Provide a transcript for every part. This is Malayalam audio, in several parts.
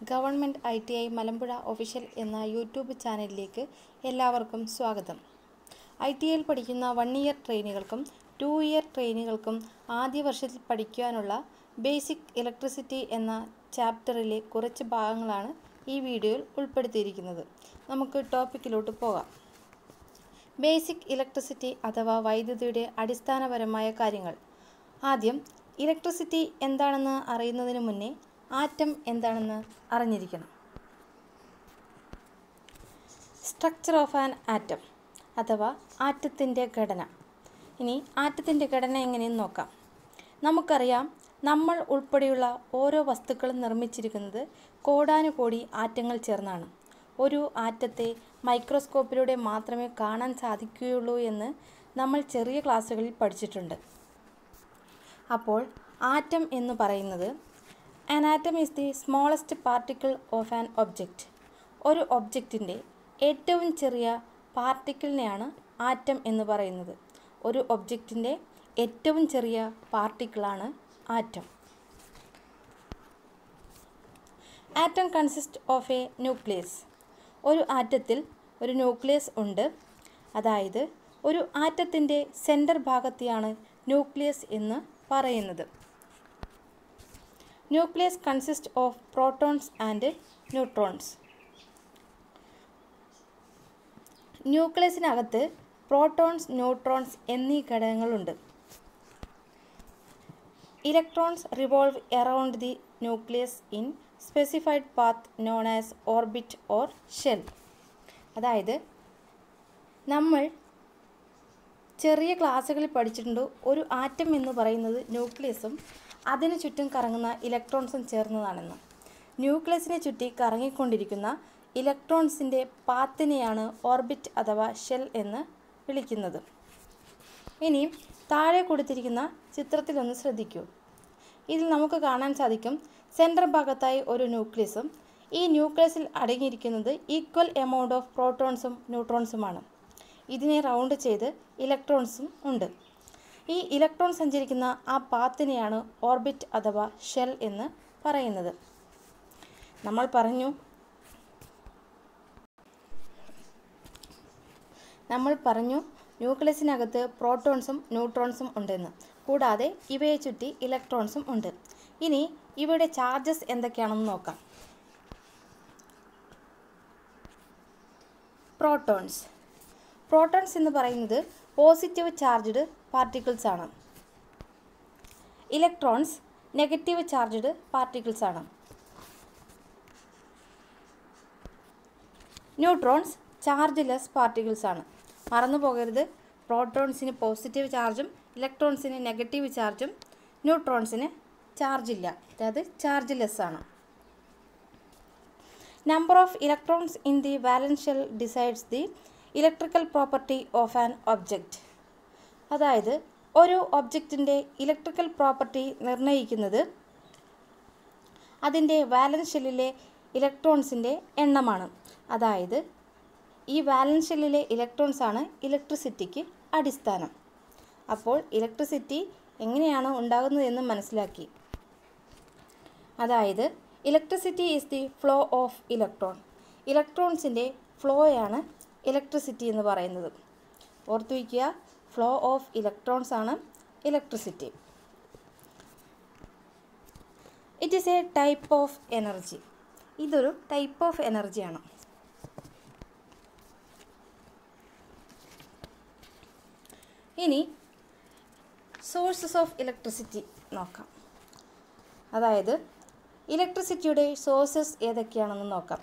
Government I T I Malampuzha official എന്ന യൂട്യൂബ് ചാനലിലേക്ക് എല്ലാവർക്കും സ്വാഗതം. ഐ ടി ഐയിൽ പഠിക്കുന്ന വൺ ഇയർ ട്രെയിനുകൾക്കും ടു ഇയർ ട്രെയിനുകൾക്കും ആദ്യ വർഷത്തിൽ പഠിക്കുവാനുള്ള ബേസിക് ഇലക്ട്രിസിറ്റി എന്ന ചാപ്റ്ററിലെ കുറച്ച് ഭാഗങ്ങളാണ് ഈ വീഡിയോയിൽ ഉൾപ്പെടുത്തിയിരിക്കുന്നത്. നമുക്ക് ടോപ്പിക്കിലോട്ട് പോകാം. ബേസിക് ഇലക്ട്രിസിറ്റി അഥവാ വൈദ്യുതിയുടെ അടിസ്ഥാനപരമായ കാര്യങ്ങൾ. ആദ്യം ഇലക്ട്രിസിറ്റി എന്താണെന്ന് അറിയുന്നതിന് മുന്നേ ആറ്റം എന്താണെന്ന് അറിഞ്ഞിരിക്കണം. സ്ട്രക്ചർ ഓഫ് ആൻ ആറ്റം അഥവാ ആറ്റത്തിന്റെ ഘടന. ഇനി ആറ്റത്തിന്റെ ഘടന എങ്ങനെയെന്ന് നോക്കാം. നമുക്കറിയാം നമ്മൾ ഉൾപ്പെടെയുള്ള ഓരോ വസ്തുക്കളും നിർമ്മിച്ചിരിക്കുന്നത് കോടാനുകോടി ആറ്റങ്ങൾ ചേർന്നാണ്. ഒരു ആറ്റത്തെ മൈക്രോസ്കോപ്പിലൂടെ മാത്രമേ കാണാൻ സാധിക്കുകയുള്ളൂ എന്ന് നമ്മൾ ചെറിയ ക്ലാസ്സുകളിൽ പഠിച്ചിട്ടുണ്ട്. അപ്പോൾ ആറ്റം എന്ന് പറയുന്നത് atom is the smallest particle of an object ഒരു ഒബ്ജക്റ്റിന്റെ ഏറ്റവും ചെറിയ പാർട്ടിക്കിളിനെയാണ് ആറ്റം എന്ന് പറയുന്നത്. ഒരു ഒബ്ജക്റ്റിന്റെ ഏറ്റവും ചെറിയ പാർട്ടിക്കിളാണ് atom atom consist of a nucleus ഒരു ആറ്റത്തിൽ ഒരു ന്യൂക്ലിയസ് ഉണ്ട്. അതായത് ഒരു ആറ്റത്തിന്റെ സെന്റർ ഭാഗത്തെയാണ് ന്യൂക്ലിയസ് എന്ന് പറയുന്നത്. Nucleus consist of protons and neutrons ന്യൂക്ലിയസിനകത്ത് protons neutrons എന്നീ ഘടകങ്ങളുണ്ട്. Electrons revolve around the nucleus in specified path known as orbit or shell അതായത് നമ്മൾ ചെറിയ ക്ലാസ്സുകളിൽ പഠിച്ചിട്ടുണ്ട് ഒരു ആറ്റം എന്ന് പറയുന്നത് ന്യൂക്ലിയസും അതിന് ചുറ്റും കറങ്ങുന്ന ഇലക്ട്രോൺസും ചേർന്നതാണെന്ന്. ന്യൂക്ലിയസിനെ ചുറ്റി കറങ്ങിക്കൊണ്ടിരിക്കുന്ന ഇലക്ട്രോൺസിന്റെ പാത്തിനെയാണ് ഓർബിറ്റ് അഥവാ ഷെൽ എന്ന് വിളിക്കുന്നത്. ഇനി താഴെ കൊടുത്തിരിക്കുന്ന ചിത്രത്തിലൊന്ന് ശ്രദ്ധിക്കൂ. ഇതിൽ നമുക്ക് കാണാൻ സാധിക്കും സെൻട്രൽ ഭാഗത്തായി ഒരു ന്യൂക്ലിയസും ഈ ന്യൂക്ലിയസിൽ അടങ്ങിയിരിക്കുന്നത് ഈക്വൽ എമൗണ്ട് ഓഫ് പ്രോട്ടോൺസും ന്യൂട്രോൺസുമാണ്. ഇതിനെ റൗണ്ട് ചെയ്ത് ഇലക്ട്രോൺസും ഉണ്ട്. ഈ ഇലക്ട്രോൺ സഞ്ചരിക്കുന്ന ആ പാത്തിനെയാണ് ഓർബിറ്റ് അഥവാ ഷെൽ എന്ന് പറയുന്നത്. നമ്മൾ പറഞ്ഞു നമ്മൾ പറഞ്ഞു ന്യൂക്ലിയസിനകത്ത് പ്രോട്ടോൺസും ന്യൂട്രോൺസും ഉണ്ടെന്ന്. കൂടാതെ ഇവയെ ചുറ്റി ഇലക്ട്രോൺസും ഉണ്ട്. ഇനി ഇവയുടെ ചാർജസ് എന്തൊക്കെയാണെന്ന് നോക്കാം. പ്രോട്ടോൺസ്. പ്രോട്ടോൺസ് എന്ന് പറയുന്നത് പോസിറ്റീവ് ചാർജ്ഡ് പാർട്ടിക്കിൾസ് ആണ് ഇലക്ട്രോൺസ് നെഗറ്റീവ് ചാർജ്ഡ് പാർട്ടിക്കിൾസ് ആണ് ന്യൂട്രോൺസ് ചാർജ് ലെസ് പാർട്ടിക്കിൾസ് ആണ് മറന്നു പോകരുത് പ്രോട്ടോൺസിന് പോസിറ്റീവ് ചാർജും ഇലക്ട്രോൺസിന് നെഗറ്റീവ് ചാർജും ന്യൂട്രോൺസിന് ചാർജ് ഇല്ല അതായത് ചാർജ് ലെസ് ആണ് number of electrons in the valence decides the electrical property of an object. അതായത് ഒരു ഒബ്ജക്റ്റിന്റെ ഇലക്ട്രിക്കൽ പ്രോപ്പർട്ടി നിർണയിക്കുന്നത് അതിന്റെ വാലൻസ് ഷെല്ലിലെ ഇലക്ട്രോൺസിന്റെ എണ്ണമാണ്. അതായത് ഈ വാലൻസ് ഷെല്ലിലെ ഇലക്ട്രോൺസ് ആണ് ഇലക്ട്രിസിറ്റിക്ക് അടിസ്ഥാനം. അപ്പോൾ ഇലക്ട്രിസിറ്റി എങ്ങനെയാണ് ഉണ്ടാകുന്നതെന്ന് മനസ്സിലാക്കി. അതായത് electricity is the flow of electron. ഇലക്ട്രോൺസിന്റെ ഫ്ലോയാണ് ഇലക്ട്രിസിറ്റി എന്ന് പറയുന്നത്. ഓർത്തു വയ്ക്കുക ഫ്ലോ ഓഫ് ഇലക്ട്രോൺസ് ആണ് electricity. It is a type of energy ഇതൊരു ടൈപ്പ് ഓഫ് എനർജിയാണ് ഇനി സോഴ്സസ് ഓഫ് ഇലക്ട്രിസിറ്റി നോക്കാം. അതായത് ഇലക്ട്രിസിറ്റിയുടെ സോഴ്സസ് ഏതൊക്കെയാണെന്ന് നോക്കാം.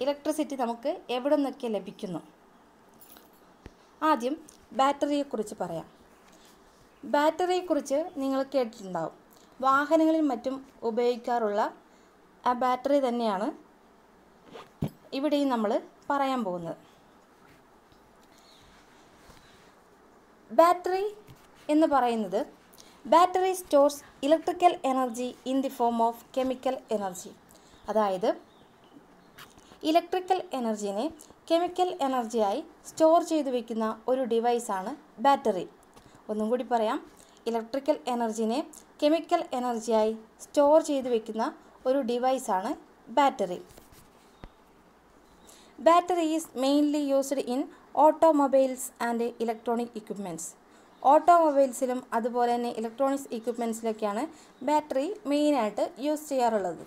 ഇലക്ട്രിസിറ്റി നമുക്ക് എവിടെ നിന്നൊക്കെ ലഭിക്കുന്നു? ആദ്യം ബാറ്ററിയെക്കുറിച്ച് പറയാം. ബാറ്ററിയെക്കുറിച്ച് നിങ്ങൾ കേട്ടിട്ടുണ്ടാവും. വാഹനങ്ങളിൽ മറ്റും ഉപയോഗിക്കാറുള്ള ആ ബാറ്ററി തന്നെയാണ് ഇവിടെയും നമ്മൾ പറയാൻ പോകുന്നത്. ബാറ്ററി എന്ന് പറയുന്നത് battery stores electrical energy in the form of chemical energy. അതായത് ഇലക്ട്രിക്കൽ എനർജീനെ കെമിക്കൽ എനർജിയായി സ്റ്റോർ ചെയ്തു വയ്ക്കുന്ന ഒരു ഡിവൈസാണ് ബാറ്ററി. ഒന്നും കൂടി പറയാം ഇലക്ട്രിക്കൽ എനർജിനെ കെമിക്കൽ എനർജിയായി സ്റ്റോർ ചെയ്തു വയ്ക്കുന്ന ഒരു ഡിവൈസാണ് battery. Battery is mainly used in automobiles and electronic equipments ഓട്ടോമൊബൈൽസിലും അതുപോലെ തന്നെ ഇലക്ട്രോണിക്സ് ഇക്വിപ്മെന്റ്സിലൊക്കെയാണ് ബാറ്ററി മെയിനായിട്ട് യൂസ് ചെയ്യാറുള്ളത്.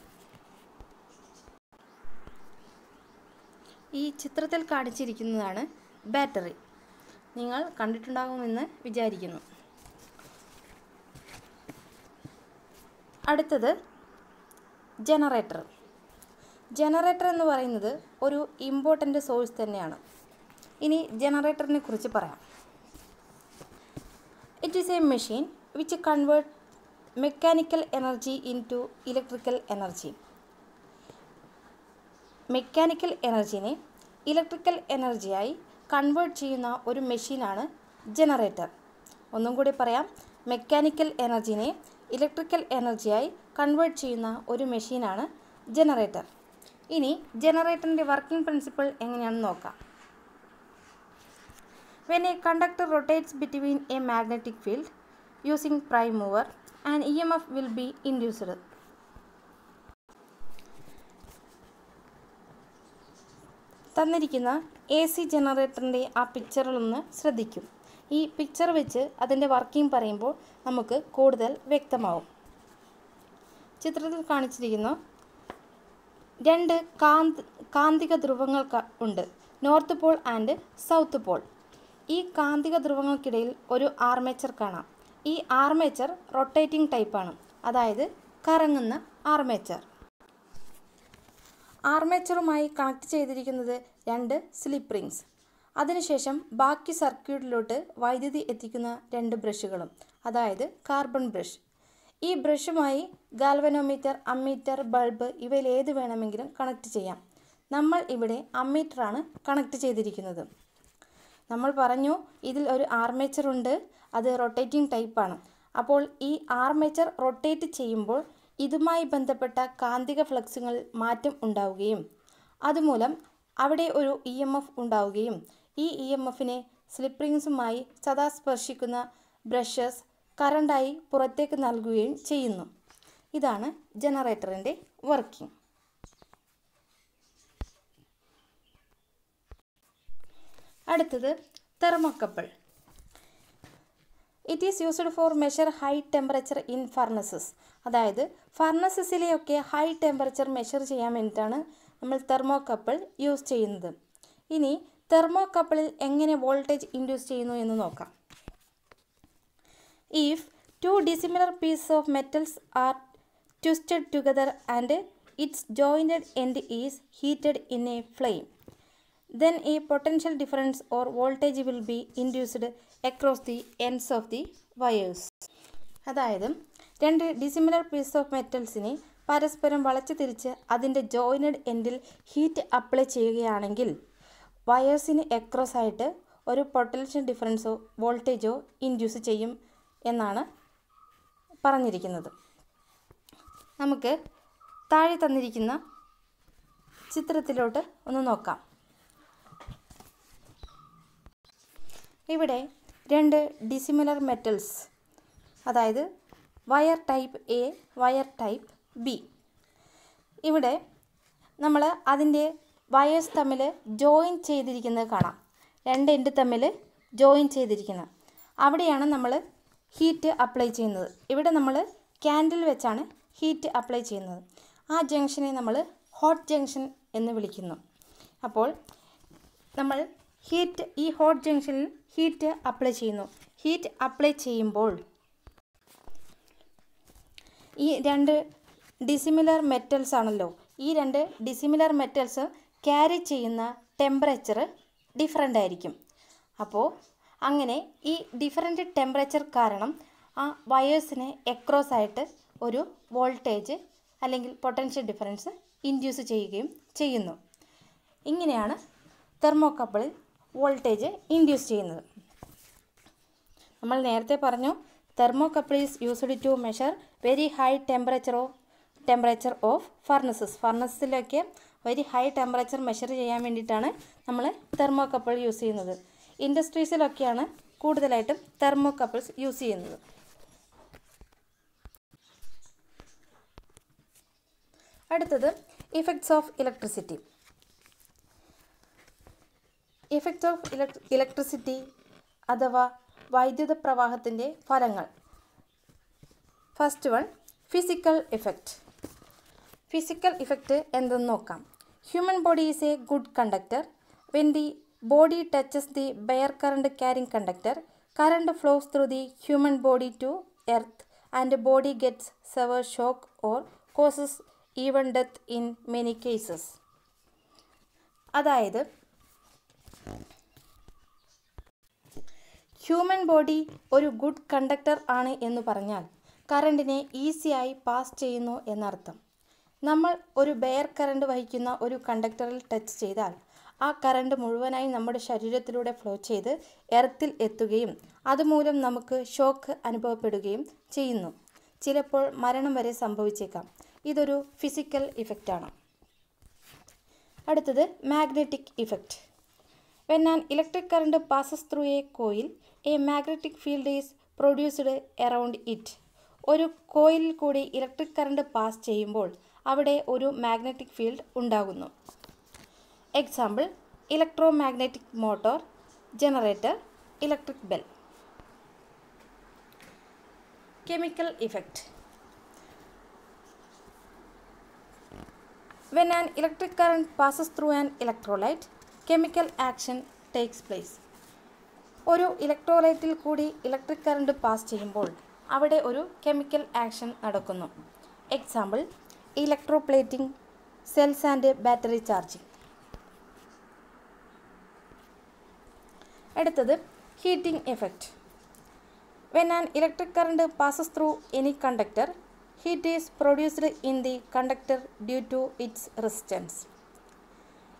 ഈ ചിത്രത്തിൽ കാണിച്ചിരിക്കുന്നതാണ് ബാറ്ററി. നിങ്ങൾ കണ്ടിട്ടുണ്ടാകുമെന്ന് വിചാരിക്കുന്നു. അടുത്തത് ജനറേറ്റർ. ജനറേറ്റർ എന്ന് പറയുന്നത് ഒരു ഇമ്പോർട്ടന്റ് സോഴ്സ് തന്നെയാണ്. ഇനി ജനറേറ്ററിനെ കുറിച്ച് പറയാം. It is a machine which convert mechanical energy into electrical energy mechanical എനർജിനെ electrical എനർജിയായി കൺവേർട്ട് ചെയ്യുന്ന ഒരു മെഷീനാണ് ജനറേറ്റർ ഒന്നും കൂടി പറയാം. മെക്കാനിക്കൽ എനർജിനെ ഇലക്ട്രിക്കൽ എനർജിയായി കൺവേർട്ട് ചെയ്യുന്ന ഒരു മെഷീനാണ് ജനറേറ്റർ ഇനി ജനറേറ്ററിന്റെ വർക്കിംഗ് പ്രിൻസിപ്പിൾ എങ്ങനെയാണെന്ന് നോക്കാം. When a conductor rotates between a magnetic field using prime mover and E M F will be induced തന്നിരിക്കുന്ന എ സി ജനറേറ്ററിന്റെ ആ പിക്ചറിലൊന്ന് ശ്രദ്ധിക്കും. ഈ പിക്ചർ വെച്ച് അതിന്റെ വർക്കിംഗ് പറയുമ്പോൾ നമുക്ക് കൂടുതൽ വ്യക്തമാവും. ചിത്രത്തിൽ കാണിച്ചിരിക്കുന്ന രണ്ട് കാന്ത് കാന്തിക ധ്രുവങ്ങൾ ഉണ്ട്. North pole and south pole. ഈ കാന്തിക ധ്രുവങ്ങൾക്കിടയിൽ ഒരു ആർമേച്ചർ കാണാം. ഈ ആർമേച്ചർ റൊട്ടേറ്റിംഗ് ടൈപ്പാണ്. അതായത് കറങ്ങുന്ന ആർമേച്ചർ. ആർമേച്ചറുമായി കണക്ട് ചെയ്തിരിക്കുന്നത് രണ്ട് സ്ലിപ്പ് റിങ്സ് അതിനുശേഷം ബാക്കി സർക്യൂട്ടിലോട്ട് വൈദ്യുതി എത്തിക്കുന്ന രണ്ട് ബ്രഷുകളും അതായത് കാർബൺ ബ്രഷ്. ഈ ബ്രഷുമായി ഗാൽവനോമീറ്റർ അമ്മീറ്റർ ബൾബ് ഇവയിൽ ഏത് വേണമെങ്കിലും കണക്ട് ചെയ്യാം. നമ്മൾ ഇവിടെ അമ്മീറ്ററാണ് കണക്ട് ചെയ്തിരിക്കുന്നത്. നമ്മൾ പറഞ്ഞു ഇതിൽ ഒരു ആർമേച്ചർ ഉണ്ട് അത് റൊട്ടേറ്റിംഗ് ടൈപ്പാണ്. അപ്പോൾ ഈ ആർമേച്ചർ റൊട്ടേറ്റ് ചെയ്യുമ്പോൾ ഇതുമായി ബന്ധപ്പെട്ട കാന്തിക ഫ്ലക്സുകളിൽ മാറ്റം ഉണ്ടാവുകയും അതുമൂലം അവിടെ ഒരു ഇ എം എഫ് ഉണ്ടാവുകയും ഈ ഇ എം എഫിനെ സ്ലിപ്രിങ്സുമായി സദാ സ്പർശിക്കുന്ന ബ്രഷസ് കറണ്ടായി പുറത്തേക്ക് നൽകുകയും ചെയ്യുന്നു. ഇതാണ് ജനറേറ്ററിന്റെ വർക്കിംഗ്. അടുത്തത് thermocouple it is used for measure high temperature in furnaces അതായത് ഫർണസസിലെയൊക്കെ ഹൈ ടെമ്പറേച്ചർ മെഷർ ചെയ്യാൻ വേണ്ടിയിട്ടാണ് നമ്മൾ തെർമോകപ്പിൾ യൂസ് ചെയ്യുന്നത്. ഇനി തെർമോകപ്പിളിൽ എങ്ങനെ വോൾട്ടേജ് ഇൻഡ്യൂസ് ചെയ്യുന്നു എന്ന് നോക്കാം. If two dissimilar piece of metals are twisted together and its jointed end is heated in a flame then ഈ potential difference or voltage will be induced across the ends of the wires അതായത് രണ്ട് ഡിസിമിലർ പീസ് ഓഫ് മെറ്റൽസിനെ പരസ്പരം വളച്ചു തിരിച്ച് അതിന്റെ ജോയിനഡ് എൻഡിൽ ഹീറ്റ് അപ്ലൈ ചെയ്യുകയാണെങ്കിൽ വയേഴ്സിന് എക്രോസ് ആയിട്ട് ഒരു പൊട്ടൻഷ്യൽ ഡിഫറൻസോ വോൾട്ടേജോ ഇൻഡ്യൂസ് ചെയ്യും എന്നാണ് പറഞ്ഞിരിക്കുന്നത്. നമുക്ക് താഴെ തന്നിരിക്കുന്ന ചിത്രത്തിലോട്ട് ഒന്ന് നോക്കാം. ഇവിടെ രണ്ട് ഡിസിമിലർ മെറ്റൽസ് അതായത് wire type A wire type B. ഇവിടെ നമ്മൾ അതിന്റെ വയേഴ്സ് തമ്മിൽ ജോയിൻ ചെയ്തിരിക്കുന്നത് കാണാം. രണ്ട് എൻഡ് തമ്മിൽ ജോയിൻ ചെയ്തിരിക്കുന്നത്. അവിടെയാണ് നമ്മൾ ഹീറ്റ് അപ്ലൈ ചെയ്യുന്നത്. ഇവിടെ നമ്മൾ ക്യാൻഡിൽ വെച്ചാണ് ഹീറ്റ് അപ്ലൈ ചെയ്യുന്നത്. ആ ജംഗ്ഷനെ നമ്മൾ ഹോട്ട് ജംഗ്ഷൻ എന്ന് വിളിക്കുന്നു. അപ്പോൾ നമ്മൾ ഹീറ്റ് ഈ ഹോട്ട് ജംഗ്ഷനിൽ ഹീറ്റ് അപ്ലൈ ചെയ്യുന്നു. ഹീറ്റ് അപ്ലൈ ചെയ്യുമ്പോൾ ഈ രണ്ട് ഡിസിമിലർ മെറ്റൽസ് ആണല്ലോ. ഈ രണ്ട് ഡിസിമിലർ മെറ്റൽസ് ക്യാരി ചെയ്യുന്ന ടെമ്പറേച്ചർ ഡിഫറെന്റ് ആയിരിക്കും. അപ്പോൾ അങ്ങനെ ഈ ഡിഫറെന്റ് ടെമ്പറേച്ചർ കാരണം ആ വയേഴ്സിന് എക്രോസ് ആയിട്ട് ഒരു വോൾട്ടേജ് അല്ലെങ്കിൽ പൊട്ടൻഷ്യൽ ഡിഫറൻസ് ഇൻഡ്യൂസ് ചെയ്യുകയും ചെയ്യുന്നു. ഇങ്ങനെയാണ് തെർമോക്കപ്പിളിൽ വോൾട്ടേജ് ഇൻഡ്യൂസ് ചെയ്യുന്നത്. നമ്മൾ നേരത്തെ പറഞ്ഞു thermocouple is used to measure very high temperature of temperature of furnaces ഫർണസിലൊക്കെ very high temperature measure ചെയ്യാൻ വേണ്ടിയിട്ടാണ് നമ്മൾ തെർമോകപ്പിൾ യൂസ് ചെയ്യുന്നത്. ഇൻഡസ്ട്രീസിലൊക്കെയാണ് കൂടുതലായിട്ടും തെർമോകപ്പിൾസ് യൂസ് ചെയ്യുന്നത്. അടുത്തത് effects of electricity effects of electricity അഥവാ വൈദ്യുത പ്രവാഹത്തിന്റെ ഫലങ്ങൾ. First one physical effect physical effect എന്തെന്ന് നോക്കാം. Human body is a good conductor when the body touches the bare current carrying conductor current flows through the human body to earth and body gets severe shock or causes even death in many cases അതായത് ഹ്യൂമൻ ബോഡി ഒരു ഗുഡ് കണ്ടക്ടർ ആണ് എന്ന് പറഞ്ഞാൽ കറണ്ടിനെ ഈസിയായി പാസ് ചെയ്യുന്നു എന്നർത്ഥം. നമ്മൾ ഒരു ബെയർ കറണ്ട് വഹിക്കുന്ന ഒരു കണ്ടക്ടറിൽ ടച്ച് ചെയ്താൽ ആ കറണ്ട് മുഴുവനായി നമ്മുടെ ശരീരത്തിലൂടെ ഫ്ലോ ചെയ്ത് എർത്തിൽ എത്തുകയും അതുമൂലം നമുക്ക് ഷോക്ക് അനുഭവപ്പെടുകയും ചെയ്യുന്നു. ചിലപ്പോൾ മരണം വരെ സംഭവിച്ചേക്കാം. ഇതൊരു ഫിസിക്കൽ ഇഫക്റ്റാണ് അടുത്തത് magnetic effect. When an electric current passes through a coil a magnetic field is produced around it. ഒരു കോയിലിൽ കൂടി ഇലക്ട്രിക് കറണ്ട് പാസ് ചെയ്യുമ്പോൾ അവിടെ ഒരു മാഗ്നറ്റിക് ഫീൽഡ് ഉണ്ടാകുന്നു. Example electromagnetic motor generator electric bell chemical effect when an electric current passes through an electrolyte chemical action takes place ഒരു ഇലക്ട്രോലൈറ്റിൽ കൂടി ഇലക്ട്രിക് കറണ്ട് പാസ് ചെയ്യുമ്പോൾ അവിടെ ഒരു കെമിക്കൽ ആക്ഷൻ നടക്കുന്നു. Example electroplating cells and battery charging അടുത്തത് heating effect when an electric current passes through any conductor heat is produced in the conductor due to its resistance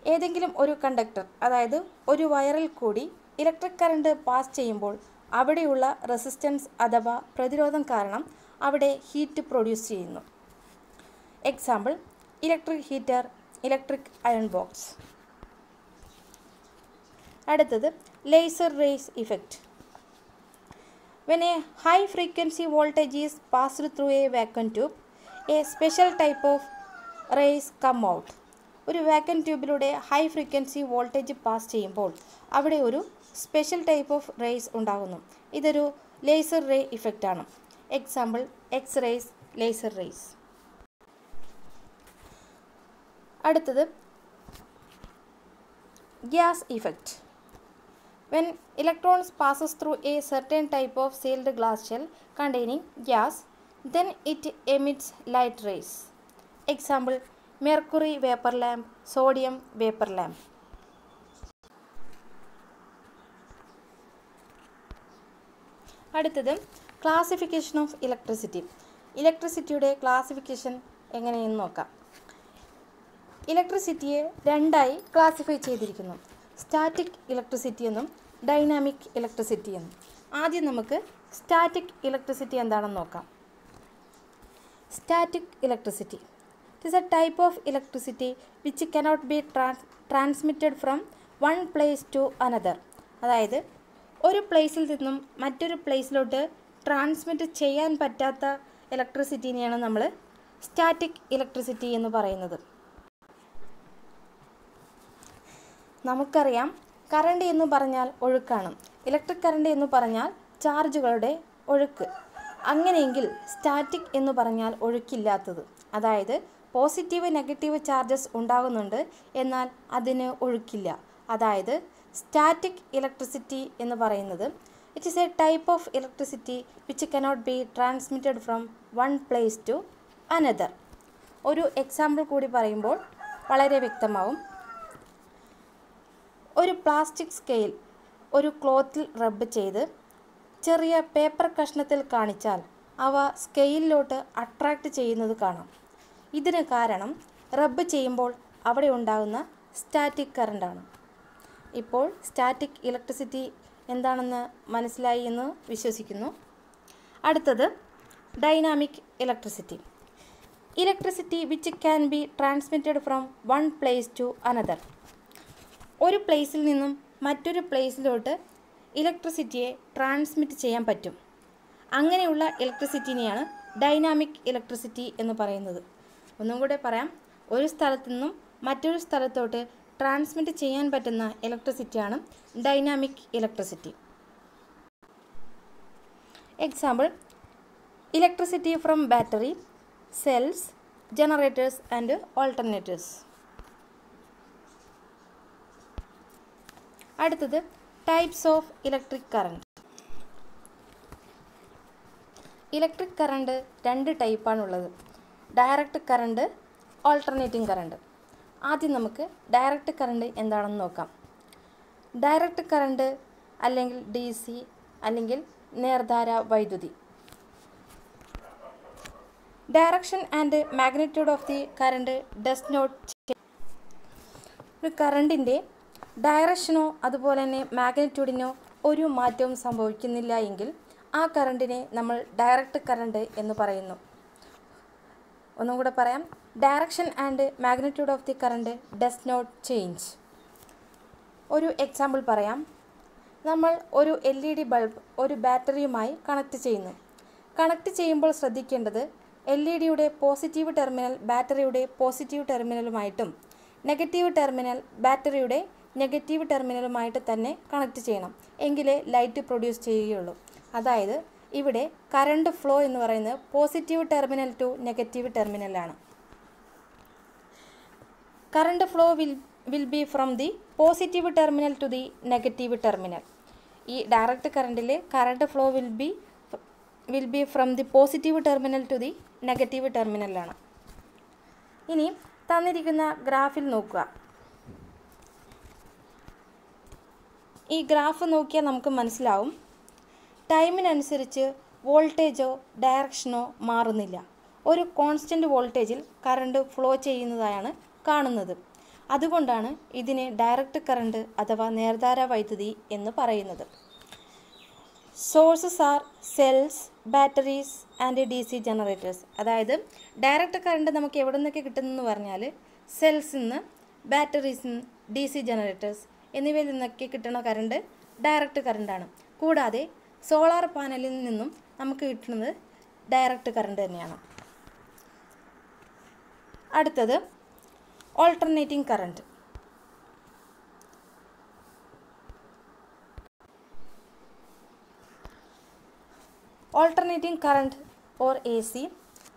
ഏതെങ്കിലും ഒരു കണ്ടക്ടർ അതായത് ഒരു വയറിൽ കൂടി ഇലക്ട്രിക് കറണ്ട് പാസ് ചെയ്യുമ്പോൾ അവിടെയുള്ള റെസിസ്റ്റൻസ് അഥവാ പ്രതിരോധം കാരണം അവിടെ ഹീറ്റ് പ്രൊഡ്യൂസ് ചെയ്യുന്നു. Example electric heater electric iron box അടുത്തത് laser rays effect when a high frequency voltage is passed through a vacuum tube a special type of rays come out ഒരു വാക്കൻ ട്യൂബിലൂടെ ഹൈ ഫ്രീക്വൻസി വോൾട്ടേജ് പാസ് ചെയ്യുമ്പോൾ അവിടെ ഒരു സ്പെഷ്യൽ ടൈപ്പ് ഓഫ് റേസ് ഉണ്ടാകുന്നു. ഇതൊരു laser ray ഇഫക്റ്റാണ് example X rays laser rays അടുത്തത് gas effect when electrons passes through a certain type of sealed glass shell containing gas then it emits light rays example mercury vapour lamp sodium vapour lamp അടുത്തത് ക്ലാസിഫിക്കേഷൻ ഓഫ് ഇലക്ട്രിസിറ്റി. ഇലക്ട്രിസിറ്റിയുടെ ക്ലാസിഫിക്കേഷൻ എങ്ങനെയെന്ന് നോക്കാം. ഇലക്ട്രിസിറ്റിയെ രണ്ടായി ക്ലാസിഫൈ ചെയ്തിരിക്കുന്നു. സ്റ്റാറ്റിക് ഇലക്ട്രിസിറ്റി എന്നും ഡൈനാമിക് ഇലക്ട്രിസിറ്റി എന്നും. ആദ്യം നമുക്ക് സ്റ്റാറ്റിക് ഇലക്ട്രിസിറ്റി എന്താണെന്ന് നോക്കാം. Static electricity. It is a type of electricity which cannot be trans transmitted from one place to another അതായത് ഒരു പ്ലേസിൽ നിന്നും മറ്റൊരു പ്ലേസിലോട്ട് ട്രാൻസ്മിറ്റ് ചെയ്യാൻ പറ്റാത്ത ഇലക്ട്രിസിറ്റിനെയാണ് നമ്മൾ സ്റ്റാറ്റിക് ഇലക്ട്രിസിറ്റി എന്ന് പറയുന്നത്. നമുക്കറിയാം കറണ്ട് എന്ന് പറഞ്ഞാൽ ഒഴുക്കാണ്. ഇലക്ട്രിക് കറണ്ട് എന്ന് പറഞ്ഞാൽ ചാർജുകളുടെ ഒഴുക്ക്. അങ്ങനെയെങ്കിൽ സ്റ്റാറ്റിക് എന്ന് പറഞ്ഞാൽ ഒഴുക്കില്ലാത്തത്. അതായത് പോസിറ്റീവ് നെഗറ്റീവ് ചാർജസ് ഉണ്ടാകുന്നുണ്ട് എന്നാൽ അതിന് ഒഴുക്കില്ല. അതായത് സ്റ്റാറ്റിക് ഇലക്ട്രിസിറ്റി എന്ന് പറയുന്നത് it is a type of electricity which cannot be transmitted from one place to another ഒരു എക്സാമ്പിൾ കൂടി പറയുമ്പോൾ വളരെ വ്യക്തമാവും. ഒരു പ്ലാസ്റ്റിക് സ്കെയിൽ ഒരു ക്ലോത്തിൽ റബ്ബ് ചെയ്ത് ചെറിയ പേപ്പർ കഷ്ണത്തിൽ കാണിച്ചാൽ അവ സ്കെയിലിലോട്ട് അട്രാക്റ്റ് ചെയ്യുന്നത് കാണാം. ഇതിന് കാരണം റബ്ബ് ചെയ്യുമ്പോൾ അവിടെ ഉണ്ടാകുന്ന സ്റ്റാറ്റിക് കറണ്ടാണ് ഇപ്പോൾ സ്റ്റാറ്റിക് ഇലക്ട്രിസിറ്റി എന്താണെന്ന് മനസ്സിലായി എന്ന് വിശ്വസിക്കുന്നു. അടുത്തത് dynamic electricity electricity which can be transmitted from one place to another ഒരു പ്ലേസിൽ നിന്നും മറ്റൊരു പ്ലേസിലോട്ട് ഇലക്ട്രിസിറ്റിയെ ട്രാൻസ്മിറ്റ് ചെയ്യാൻ പറ്റും. അങ്ങനെയുള്ള ഇലക്ട്രിസിറ്റിനെയാണ് ഡൈനാമിക് ഇലക്ട്രിസിറ്റി എന്ന് പറയുന്നത്. ഒന്നും കൂടെ പറയാം. ഒരു സ്ഥലത്തു നിന്നും മറ്റൊരു സ്ഥലത്തോട്ട് ട്രാൻസ്മിറ്റ് ചെയ്യാൻ പറ്റുന്ന ഇലക്ട്രിസിറ്റിയാണ് dynamic electricity example electricity from battery cells generators and alternators അടുത്തത് types of electric current electric current രണ്ട് ടൈപ്പാണുള്ളത് ഡയറക്റ്റ് കറണ്ട് ഓൾട്ടർനേറ്റിംഗ് കറണ്ട് ആദ്യം നമുക്ക് ഡയറക്റ്റ് കറണ്ട് എന്താണെന്ന് നോക്കാം. ഡയറക്റ്റ് കറണ്ട് അല്ലെങ്കിൽ ഡി സി അല്ലെങ്കിൽ നേർധാര വൈദ്യുതി. Direction and magnitude of the current does not ഒരു കറണ്ടിന്റെ ഡയറക്ഷനോ അതുപോലെ തന്നെ മാഗ്നിറ്റ്യൂഡിനോ ഒരു മാറ്റവും സംഭവിക്കുന്നില്ല എങ്കിൽ ആ കറണ്ടിനെ നമ്മൾ ഡയറക്റ്റ് കറണ്ട് എന്ന് പറയുന്നു. ഒന്നും കൂടെ പറയാം. Direction and magnitude of the current does not change ഒരു എക്സാമ്പിൾ പറയാം. നമ്മൾ ഒരു എൽ ഇ ഡി ബൾബ് ഒരു ബാറ്ററിയുമായി കണക്ട് ചെയ്യുന്നു. കണക്ട് ചെയ്യുമ്പോൾ ശ്രദ്ധിക്കേണ്ടത് എൽ ഇ ഡിയുടെ പോസിറ്റീവ് ടെർമിനൽ ബാറ്ററിയുടെ പോസിറ്റീവ് ടെർമിനലുമായിട്ടും നെഗറ്റീവ് ടെർമിനൽ ബാറ്ററിയുടെ നെഗറ്റീവ് ടെർമിനലുമായിട്ട് തന്നെ കണക്ട് ചെയ്യണം. എങ്കിലേ ലൈറ്റ് പ്രൊഡ്യൂസ് ചെയ്യുകയുള്ളൂ. അതായത് ഇവിടെ കറണ്ട് ഫ്ലോ എന്ന് പറയുന്നത് positive terminal to negative ടെർമിനലാണ് current flow will will be from the positive terminal to the negative terminal ഈ direct കറണ്ടിൽ current flow will be will be from the positive terminal to the negative ടെർമിനലാണ് ഇനി തന്നിരിക്കുന്ന ഗ്രാഫിൽ നോക്കുക. ഈ ഗ്രാഫ് നോക്കിയാൽ നമുക്ക് മനസ്സിലാവും. ടൈമിനനുസരിച്ച് വോൾട്ടേജോ ഡയറക്ഷനോ മാറുന്നില്ല. ഒരു കോൺസ്റ്റന്റ് വോൾട്ടേജിൽ കറണ്ട് ഫ്ലോ ചെയ്യുന്നതായാണ് കാണുന്നത്. അതുകൊണ്ടാണ് ഇതിനെ ഡയറക്റ്റ് കറണ്ട് അഥവാ നേർധാര വൈദ്യുതി എന്ന് പറയുന്നത്. Sources are cells batteries and D C generators. അതായത് ഡയറക്റ്റ് കറണ്ട് നമുക്ക് എവിടെ നിന്നൊക്കെ കിട്ടുന്നതെന്ന് പറഞ്ഞാൽ സെൽസിൽ നിന്ന് ബാറ്ററീസിൽ നിന്ന് ഡി സി ജനറേറ്റേഴ്സ് എന്നിവയിൽ നിന്നൊക്കെ കിട്ടുന്ന കറണ്ട് ഡയറക്റ്റ് കറണ്ടാണ്. കൂടാതെ സോളാർ പാനലിൽ നിന്നും നമുക്ക് കിട്ടുന്നത് ഡയറക്റ്റ് കറണ്ട് തന്നെയാണ്. അടുത്തത് alternating current alternating current or A C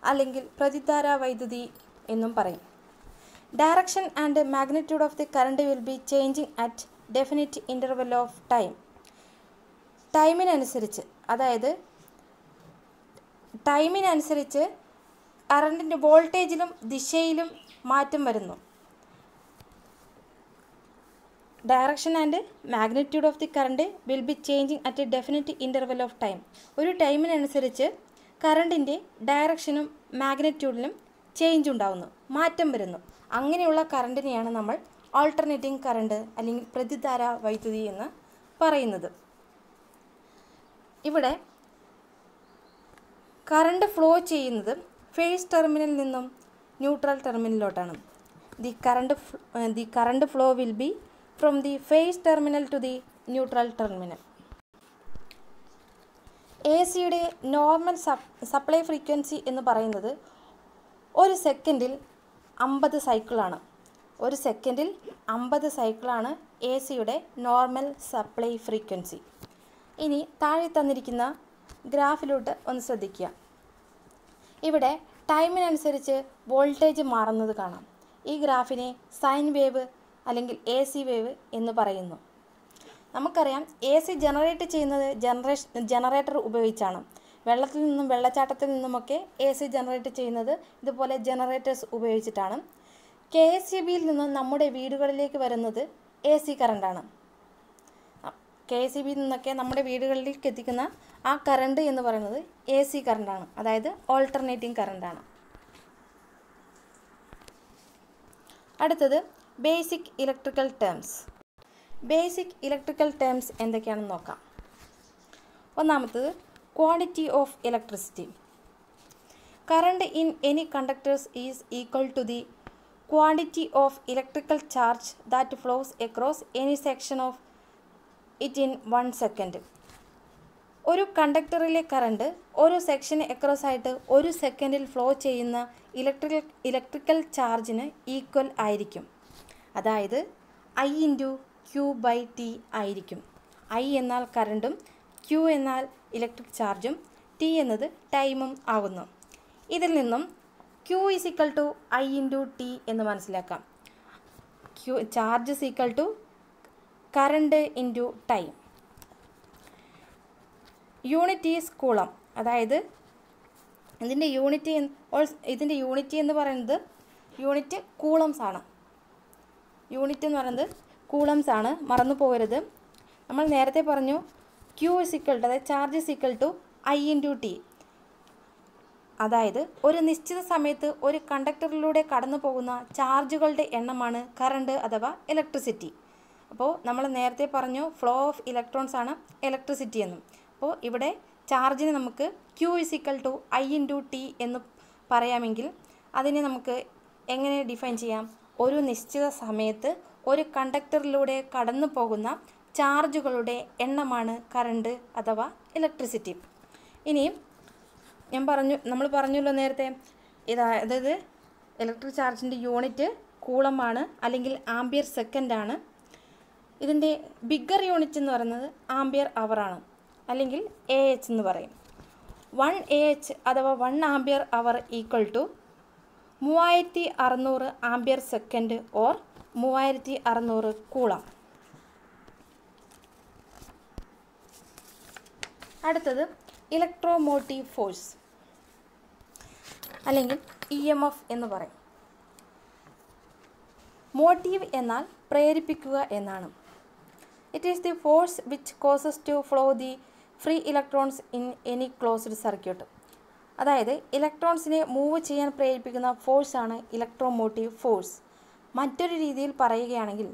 അല്ലെങ്കിൽ പ്രതിധാര വൈദ്യുതി എന്നും പറയും. Direction and magnitude of the current will be changing at definite interval of time ടൈമിനനുസരിച്ച് അതായത് ടൈമിനനുസരിച്ച് കറണ്ടിന്റെ വോൾട്ടേജിലും ദിശയിലും മാറ്റം വരുന്നു. Direction and magnitude of the current will be changing at a definite interval of time ഒരു ടൈമിനനുസരിച്ച് കറണ്ടിന്റെ ഡയറക്ഷനും മാഗ്നിറ്റ്യൂഡിലും ചേഞ്ച് ഉണ്ടാവുന്നു മാറ്റം വരുന്നു. അങ്ങനെയുള്ള കറണ്ടിനെയാണ് നമ്മൾ ആൾട്ടർനേറ്റിംഗ് കറണ്ട് അല്ലെങ്കിൽ പ്രതിധാര വൈദ്യുതി എന്ന് പറയുന്നത്. ഇവിടെ കറണ്ട് ഫ്ലോ ചെയ്യുന്നത് ഫേസ് ടെർമിനലിൽ നിന്നും neutral ടെർമിനലിലോട്ടാണ് the current the current flow will be from the phase terminal to the neutral terminal A സിയുടെ നോർമൽ സപ്ലൈ ഫ്രീക്വൻസി എന്ന് പറയുന്നത് ഒരു സെക്കൻഡിൽ അമ്പത് സൈക്കിളാണ് ഒരു സെക്കൻഡിൽ അമ്പത് സൈക്കിളാണ് എ സിയുടെ നോർമൽ സപ്ലൈ ഫ്രീക്വൻസി ഇനി താഴെ തന്നിരിക്കുന്ന ഗ്രാഫിലോട്ട് ഒന്ന് ശ്രദ്ധിക്കുക. ഇവിടെ ടൈമിനനുസരിച്ച് വോൾട്ടേജ് മാറുന്നത് കാണാം. ഈ ഗ്രാഫിനെ സൈൻ വേവ് അല്ലെങ്കിൽ എ സി വേവ് എന്ന് പറയുന്നു. നമുക്കറിയാം എ സി ജനറേറ്റ് ചെയ്യുന്നത് ജനറേഷൻ ജനറേറ്റർ ഉപയോഗിച്ചാണ്. വെള്ളത്തിൽ നിന്നും വെള്ളച്ചാട്ടത്തിൽ നിന്നുമൊക്കെ എ സി ജനറേറ്റ് ചെയ്യുന്നത് ഇതുപോലെ ജനറേറ്റേഴ്സ് ഉപയോഗിച്ചിട്ടാണ്. കെ എസ് സി ബിയിൽ നിന്നും നമ്മുടെ വീടുകളിലേക്ക് വരുന്നത് എ സി കറണ്ടാണ് കെ എസ് സി ബിയിൽ നിന്നൊക്കെ നമ്മുടെ വീടുകളിലേക്ക് എത്തിക്കുന്ന ആ കറണ്ട് എന്ന് പറയുന്നത് എ സി കറണ്ടാണ് അതായത് ഓൾട്ടർനേറ്റിംഗ് കറണ്ടാണ് അടുത്തത് basic electrical terms basic electrical terms എന്തൊക്കെയാണെന്ന് നോക്കാം. ഒന്നാമത്തത് quantity of electricity current in any conductors is equal to the quantity of electrical charge that flows across any section of it in one second. ഒരു കണ്ടക്ടറിലെ കറണ്ട് ഒരു സെക്ഷന് എക്രോസ് ആയിട്ട് ഒരു സെക്കൻഡിൽ ഫ്ലോ ചെയ്യുന്ന ഇലക്ട്രിക്കൽ ഇലക്ട്രിക്കൽ ചാർജിന് ഈക്വൽ ആയിരിക്കും. അതായത് I into Q by T ആയിരിക്കും. ഐ എന്നാൽ കറണ്ടും ക്യൂ എന്നാൽ ഇലക്ട്രിക് ചാർജും ടി എന്നത് ടൈമും ആകുന്നു ഇതിൽ നിന്നും Q is equal to I into T എന്ന് മനസ്സിലാക്കാം. Q charge equal to current into time unit is coulomb അതായത് ഇതിന്റെ യൂണിറ്റ് ഇതിന്റെ യൂണിറ്റ് എന്ന് പറയുന്നത് യൂണിറ്റ് കൂളംസ് ആണ്. യൂണിറ്റ് എന്ന് പറയുന്നത് കൂളംസ് ആണ്. മറന്നു പോകരുത്. നമ്മൾ നേരത്തെ പറഞ്ഞു ക്യൂ ഈക്വൽ ടു അതായത് charge equal to I into T അതായത് ഒരു നിശ്ചിത സമയത്ത് ഒരു കണ്ടക്ടറിലൂടെ കടന്നു പോകുന്ന ചാർജുകളുടെ എണ്ണമാണ് കറണ്ട് അഥവാ ഇലക്ട്രിസിറ്റി അപ്പോൾ നമ്മൾ നേരത്തെ പറഞ്ഞു ഫ്ലോ ഓഫ് ഇലക്ട്രോൺസ് ആണ് ഇലക്ട്രിസിറ്റി എന്നും. അപ്പോൾ ഇവിടെ ചാർജിന് നമുക്ക് Q is equal to I into T എന്ന് പറയാമെങ്കിൽ അതിനെ നമുക്ക് എങ്ങനെ ഡിഫൈൻ ചെയ്യാം? ഒരു നിശ്ചിത സമയത്ത് ഒരു കണ്ടക്ടറിലൂടെ കടന്നു പോകുന്ന ചാർജുകളുടെ എണ്ണമാണ് കറണ്ട് അഥവാ ഇലക്ട്രിസിറ്റി ഇനിയും ഞാൻ പറഞ്ഞു നമ്മൾ പറഞ്ഞല്ലോ നേരത്തെ ഇതാ അതായത് ഇലക്ട്രിക് ചാർജിന്റെ യൂണിറ്റ് കൂളമാണ് അല്ലെങ്കിൽ ആംബിയർ സെക്കൻഡാണ് ഇതിന്റെ ബിഗ്ഗർ യൂണിറ്റ് എന്ന് പറയുന്നത് ആംബിയർ ആണ്. അല്ലെങ്കിൽ എ എച്ച് എന്ന് പറയും. വൺ എ എച്ച് അഥവാ one ampere hour equal to മൂവായിരത്തി അറുന്നൂറ് ആംബിയർ സെക്കൻഡ് ഓർ മൂവായിരത്തി അറുന്നൂറ് കൂളം. അടുത്തത് ഇലക്ട്രോമോട്ടീവ് ഫോഴ്സ് അല്ലെങ്കിൽ ഇ എം എഫ് എന്ന് പറയും. മോട്ടീവ് എന്നാൽ പ്രേരിപ്പിക്കുക എന്നാണ്. It is the force which causes to flow the free electrons in any closed circuit അതായത് ഇലക്ട്രോൺസിനെ മൂവ് ചെയ്യാൻ പ്രേരിപ്പിക്കുന്ന ഫോഴ്സാണ് ഇലക്ട്രോമോട്ടീവ് ഫോഴ്സ് മറ്റൊരു രീതിയിൽ പറയുകയാണെങ്കിൽ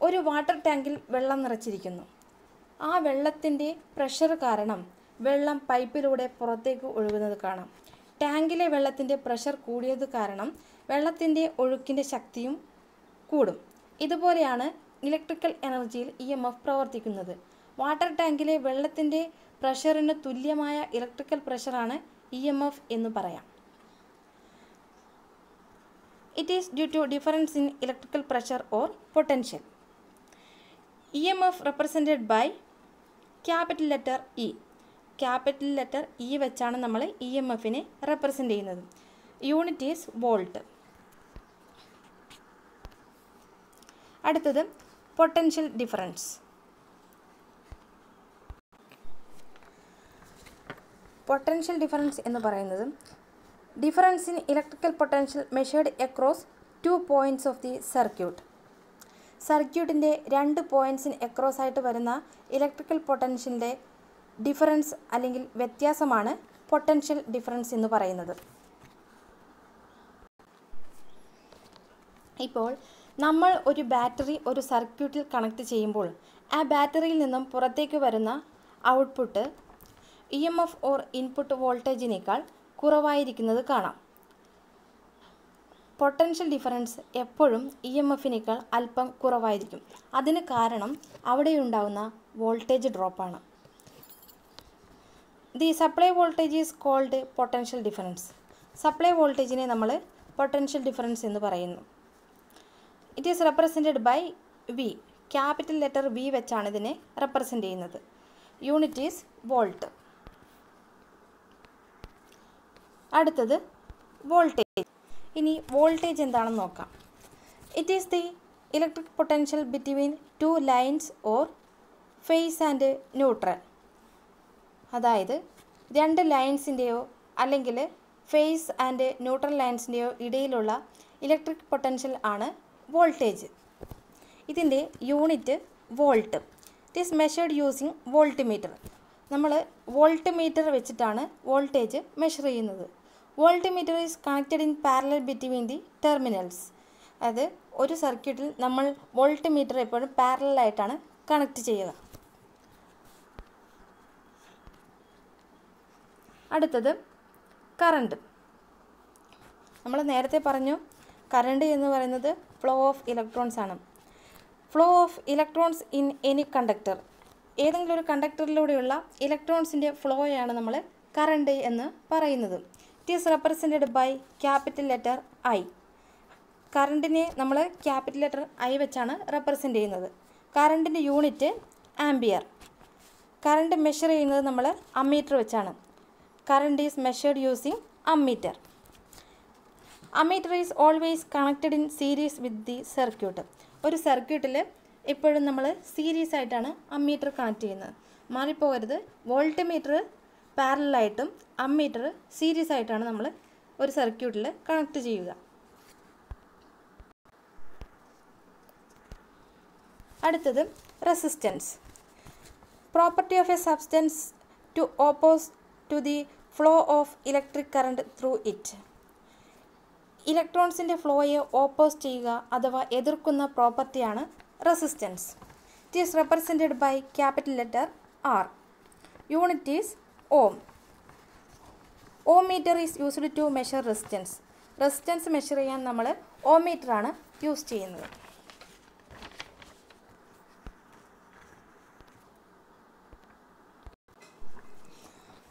ഒരു വാട്ടർ ടാങ്കിൽ വെള്ളം നിറച്ചിരിക്കുന്നു. ആ വെള്ളത്തിന്റെ പ്രഷർ കാരണം വെള്ളം പൈപ്പിലൂടെ പുറത്തേക്ക് ഒഴുകുന്നത് കാണാം. ടാങ്കിലെ വെള്ളത്തിന്റെ പ്രഷർ കൂടിയത് കാരണം വെള്ളത്തിന്റെ ഒഴുക്കിന്റെ ശക്തിയും കൂടും. ഇതുപോലെയാണ് ഇലക്ട്രിക്കൽ എനർജിയിൽ ഇ എം എഫ് പ്രവർത്തിക്കുന്നത്. വാട്ടർ ടാങ്കിലെ വെള്ളത്തിന്റെ പ്രഷറിന് തുല്യമായ ഇലക്ട്രിക്കൽ പ്രഷറാണ് ഇ എം എഫ് എന്ന് പറയാം. It is due to difference in electrical pressure or potential E M F represented by capital letter E capital letter E വെച്ചാണ് നമ്മൾ ഇ എം എഫിനെ റെപ്രസെന്റ് ചെയ്യുന്നത്. യൂണിറ്റ് ഈസ് വോൾട്ട് അടുത്തത് പൊട്ടൻഷ്യൽ ഡിഫറൻസ് പൊട്ടൻഷ്യൽ ഡിഫറൻസ് എന്ന് പറയുന്നത് difference in electrical potential measured across two points of the circuit സർക്യൂട്ടിന്റെ രണ്ട് പോയിന്റ്സിന് അക്രോസ് ആയിട്ട് വരുന്ന ഇലക്ട്രിക്കൽ പൊട്ടൻഷ്യലിന്റെ ഡിഫറൻസ് അല്ലെങ്കിൽ വ്യത്യാസമാണ് പൊട്ടൻഷ്യൽ ഡിഫറൻസ് എന്ന് പറയുന്നത്. ഇപ്പോൾ നമ്മൾ ഒരു ബാറ്ററി ഒരു സർക്യൂട്ടിൽ കണക്ട് ചെയ്യുമ്പോൾ ആ ബാറ്ററിയിൽ നിന്നും പുറത്തേക്ക് വരുന്ന output E M F or input വോൾട്ടേജിനേക്കാൾ കുറവായിരിക്കുന്നത് കാണാം. പൊട്ടൻഷ്യൽ ഡിഫറൻസ് എപ്പോഴും ഇ എം എഫിനേക്കാൾ അല്പം കുറവായിരിക്കും. അതിന് കാരണം അവിടെയുണ്ടാവുന്ന voltage ഡ്രോപ്പാണ് the supply voltage is called potential difference supply വോൾട്ടേജിനെ നമ്മൾ പൊട്ടൻഷ്യൽ ഡിഫറൻസ് എന്ന് പറയുന്നു. It is represented by V capital letter V വെച്ചാണ് ഇതിനെ റെപ്രസെന്റ് ചെയ്യുന്നത്. യൂണിറ്റ് ഈസ് വോൾട്ട് അടുത്തത് വോൾട്ടേജ് ഇനി വോൾട്ടേജ് എന്താണെന്ന് നോക്കാം. It is the electric potential between two lines or phase and neutral അതായത് രണ്ട് ലൈൻസിന്റെയോ അല്ലെങ്കിൽ ഫേസ് ആൻഡ് ന്യൂട്രൽ ലൈൻസിന്റെയോ ഇടയിലുള്ള ഇലക്ട്രിക് പൊട്ടൻഷ്യൽ ആണ് വോൾട്ടേജ്. ഇതിന്റെ unit volt. It is measured using volt meter നമ്മൾ വോൾട്ട് മീറ്റർ വെച്ചിട്ടാണ് വോൾട്ടേജ് മെഷർ ചെയ്യുന്നത്. Volt meter is connected in parallel between the terminals അതായത് ഒരു സർക്യൂട്ടിൽ നമ്മൾ വോൾട്ട് മീറ്റർ എപ്പോഴും പാരലായിട്ടാണ് കണക്ട് ചെയ്യുക. അടുത്തത് കറണ്ട് നമ്മൾ നേരത്തെ പറഞ്ഞു കറണ്ട് എന്ന് പറയുന്നത് ഫ്ലോ ഓഫ് ഇലക്ട്രോൺസ് ആണ്. Flow of electrons in any conductor ഏതെങ്കിലും ഒരു കണ്ടക്ടറിലൂടെയുള്ള ഇലക്ട്രോൺസിന്റെ ഫ്ലോയാണ് നമ്മൾ കറണ്ട് എന്ന് പറയുന്നത്. It is represented by capital letter I കറണ്ടിനെ നമ്മൾ ക്യാപിറ്റൽ ലെറ്റർ ഐ വെച്ചാണ് റെപ്രസെന്റ് ചെയ്യുന്നത്. കറണ്ടിന്റെ യൂണിറ്റ് ആംബിയർ കറണ്ട് മെഷർ ചെയ്യുന്നത് നമ്മൾ അമ്മീറ്റർ വെച്ചാണ്. Current is measured using ammeter ammeter is always connected in series with the circuit ഒരു സർക്യൂട്ടിൽ എപ്പോഴും നമ്മൾ സീരീസ് ആയിട്ടാണ് അമ്മീറ്റർ കണക്ട് ചെയ്യുന്നത്. മാറിപ്പോകരുത്. വോൾട്ട് മീറ്റർ പാരലായിട്ടും അമ്മീറ്റർ സീരീസ് ആയിട്ടാണ് നമ്മൾ ഒരു സർക്യൂട്ടിൽ കണക്ട് ചെയ്യുക. അടുത്തത് resistance property of a substance to oppose to the flow of electric current through it ഇലക്ട്രോൺസിന്റെ ഫ്ലോയെ ഓപ്പോസ് ചെയ്യുക അഥവാ എതിർക്കുന്ന പ്രോപ്പർട്ടിയാണ് resistance. It is represented by capital letter R unit is ohm ohm meter is used to measure resistance resistance measure ചെയ്യാൻ നമ്മൾ ഓം മീറ്ററാണ് യൂസ് ചെയ്യുന്നത്.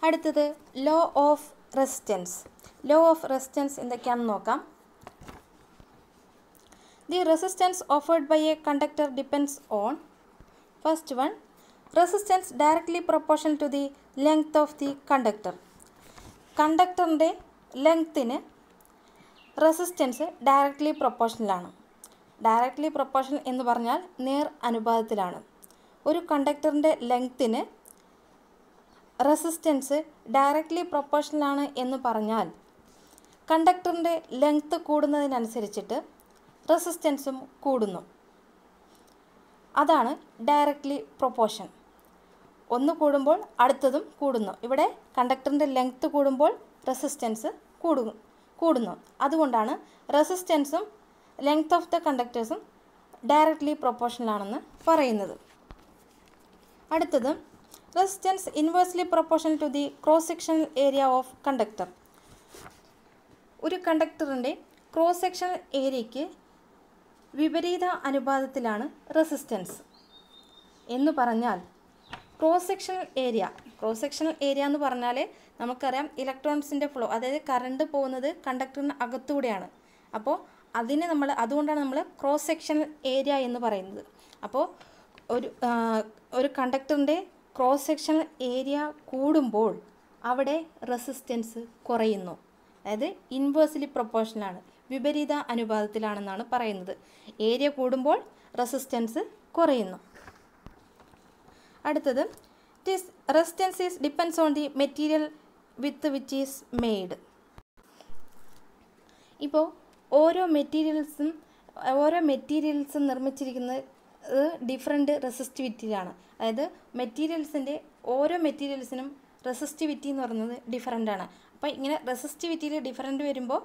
അടുത്തത് law of resistance law of resistance എന്തൊക്കെയാണെന്ന് നോക്കാം. The resistance offered by a conductor depends on first one resistance directly proportion to the length of the conductor. കണ്ടക്ടറിന്റെ ലെങ്ത്തിന് റെസിസ്റ്റൻസ് ഡയറക്ട്ലി പ്രൊപ്പോർഷനിലാണ് ഡയറക്ട്ലി പ്രൊപ്പോർഷൻ എന്ന് പറഞ്ഞാൽ നേർ അനുപാതത്തിലാണ്. ഒരു കണ്ടക്ടറിന്റെ ലെങ്ത്തിന് റെസിസ്റ്റൻസ് ഡയറക്ട്ലി പ്രൊപ്പോർഷനിലാണ് എന്ന് പറഞ്ഞാൽ കണ്ടക്ടറിന്റെ ലെങ്ത്ത് കൂടുന്നതിനനുസരിച്ചിട്ട് റെസിസ്റ്റൻസും കൂടുന്നു. അതാണ് ഡയറക്ട്ലി പ്രൊപ്പോഷൻ ഒന്ന് കൂടുമ്പോൾ അടുത്തതും കൂടുന്നു. ഇവിടെ കണ്ടക്ടറിന്റെ ലെങ്ത്ത് കൂടുമ്പോൾ റെസിസ്റ്റൻസ് കൂടു കൂടുന്നു. അതുകൊണ്ടാണ് റെസിസ്റ്റൻസും ലെങ്ത് ഓഫ് ദ കണ്ടക്ടേഴ്സും ഡയറക്ട്ലി പ്രൊപ്പോഷനിലാണെന്ന് പറയുന്നത്. അടുത്തത് resistance inversely proportion to the cross sectional area of conductor. ഒരു കണ്ടക്ടറിന്റെ ക്രോസ് സെക്ഷൻ ഏരിയയ്ക്ക് വിപരീത അനുപാതത്തിലാണ് റെസിസ്റ്റൻസ്. എന്ന് പറഞ്ഞാൽ cross sectional area cross sectional area എന്ന് പറഞ്ഞാൽ നമുക്കറിയാം ഇലക്ട്രോൺസിന്റെ ഫ്ലോ അതായത് കറണ്ട് പോകുന്നത് കണ്ടക്ടറിന് അകത്തൂടെയാണ്. അപ്പോൾ അതിനെ നമ്മൾ അതുകൊണ്ടാണ് നമ്മൾ ക്രോസ് സെക്ഷണൽ ഏരിയ എന്ന് പറയുന്നത്. അപ്പോൾ ഒരു ഒരു കണ്ടക്ടറിന്റെ ക്രോസ് സെക്ഷണൽ ഏരിയ കൂടുമ്പോൾ അവിടെ റെസിസ്റ്റൻസ് കുറയുന്നു. അതായത് ഇൻവേഴ്സ്ലി പ്രൊപ്പോർഷനാണ് വിപരീത അനുപാതത്തിലാണെന്നാണ് പറയുന്നത്. ഏരിയ കൂടുമ്പോൾ റെസിസ്റ്റൻസ് കുറയുന്നു. അടുത്തത് it resistance is depends on the material with which is made ഇപ്പോൾ ഓരോ മെറ്റീരിയൽസും ഓരോ മെറ്റീരിയൽസും നിർമ്മിച്ചിരിക്കുന്നത് ഡിഫറെന്റ് റെസിസ്റ്റിവിറ്റിയിലാണ് അതായത് മെറ്റീരിയൽസിന്റെ ഓരോ മെറ്റീരിയൽസിനും റെസിസ്റ്റിവിറ്റി എന്ന് പറയുന്നത് ഡിഫറെന്റ് ആണ്. അപ്പോൾ ഇങ്ങനെ റെസിസ്റ്റിവിറ്റിയിൽ ഡിഫറന്റ് വരുമ്പോൾ